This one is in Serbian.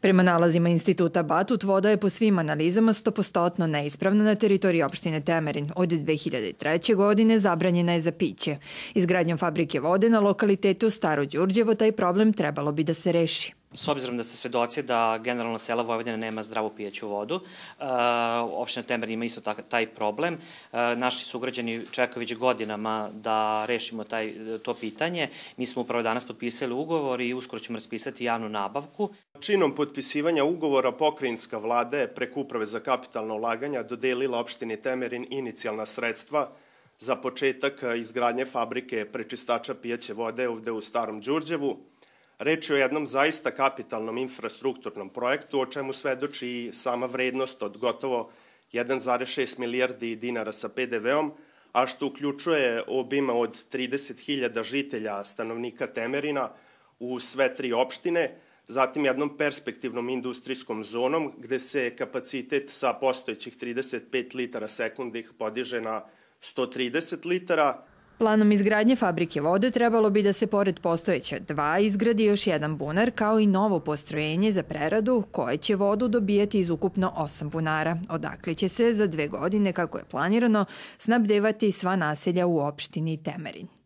Prema nalazima instituta Batut, voda je po svim analizama stopostotno neispravna na teritoriji opštine Temerin. Od 2003. godine zabranjena je za piće. Izgradnjom fabrike vode na lokalitetu Staro Đurđevo taj problem trebalo bi da se reši. S obzirom da ste svedoci da generalno cela Vojvodina nema zdravu pijeću vodu, uh, opština Temer ima isto taj problem. Uh, naši sugrađani čekaju već godinama da rešimo taj, to pitanje. Mi smo upravo danas potpisali ugovor i uskoro ćemo raspisati javnu nabavku. Činom potpisivanja ugovora pokrajinska vlada je preko Uprave za kapitalno ulaganja dodelila opštini Temerin inicijalna sredstva za početak izgradnje fabrike prečistača pijeće vode ovde u Starom Đurđevu, Reč je o jednom zaista kapitalnom infrastrukturnom projektu, o čemu svedoči i sama vrednost od gotovo 1,6 milijardi dinara sa PDV-om, a što uključuje obima od 30.000 žitelja stanovnika Temerina u sve tri opštine, zatim jednom perspektivnom industrijskom zonom gde se kapacitet sa postojećih 35 litara sekundih podiže na 130 litara, Planom izgradnje fabrike vode trebalo bi da se pored postojeća dva izgradi još jedan bunar kao i novo postrojenje za preradu koje će vodu dobijati iz ukupno osam bunara. Odakle će se za dve godine, kako je planirano, snabdevati sva naselja u opštini Temerin.